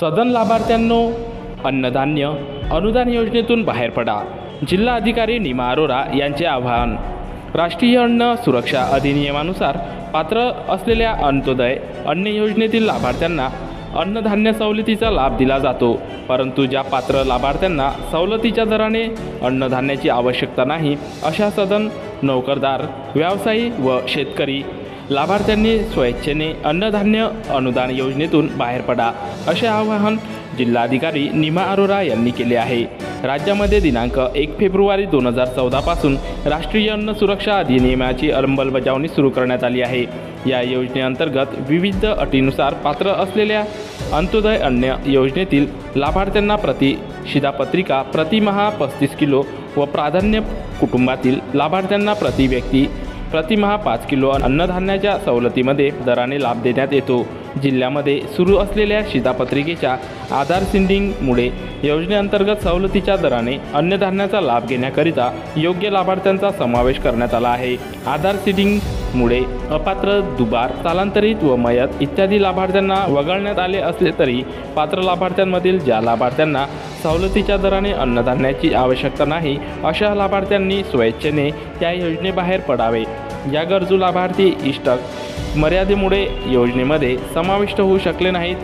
सदन लाभार्थ्यांनो अन्नधान्य अनुदान योजनेतून बाहेर पडा. जिल्हा अधिकारी निमा अरोरा यांचे आवाहन. राष्ट्रीय अन्न सुरक्षा अधिनियमानुसार पात्र असलेल्या अंत्योदय अन्न योजनेतील लाभार्थ्यांना अन्नधान्य सवलतीचा लाभ दिला जातो. परंतु ज्या पात्र लाभार्थ्यांना सवलतीच्या दराने अन्नधान्याची आवश्यकता नाही अशा सदन नोकरदार व्यावसायी व शेतकरी लाभार्थ्यांनी स्वेच्छेने अन्नधान्य अनुदान योजनेतून बाहेर पडा असे आवाहन जिल्हाधिकारी निमा अरोरा यांनी केले आहे. राज्यामध्ये दिनांक एक फेब्रुवारी दोन हजार चौदापासून राष्ट्रीय अन्न सुरक्षा अधिनियमाची अंमलबजावणी सुरू करण्यात आली आहे. या योजनेअंतर्गत विविध अटीनुसार पात्र असलेल्या अंत्योदय अन्न योजनेतील लाभार्थ्यांना प्रति शिधापत्रिका प्रतिमहा पस्तीस किलो व प्राधान्य कुटुंबातील लाभार्थ्यांना प्रति व्यक्ती प्रतिमहा पाच किलो अन्नधान्याच्या सवलतीमध्ये दराने लाभ देण्यात येतो. जिल्ह्यामध्ये सुरू असलेल्या शिधापत्रिकेच्या आधार सिंडिंगमुळे योजनेअंतर्गत सवलतीच्या दराने अन्नधान्याचा लाभ घेण्याकरिता योग्य लाभार्थ्यांचा समावेश करण्यात आला आहे. आधार सिडिंगमुळे अपात्र दुबार स्थलांतरित व मयत इत्यादी लाभार्थ्यांना वगळण्यात आले असले तरी पात्र लाभार्थ्यांमधील ज्या लाभार्थ्यांना सवलतीच्या दराने अन्नधान्याची आवश्यकता नाही अशा लाभार्थ्यांनी स्वेच्छेने त्या योजनेबाहेर पडावे. या गरजू लाभार्थी इष्टक. मर्यादेमुळे योजनेमध्ये समाविष्ट होऊ शकले नाहीत.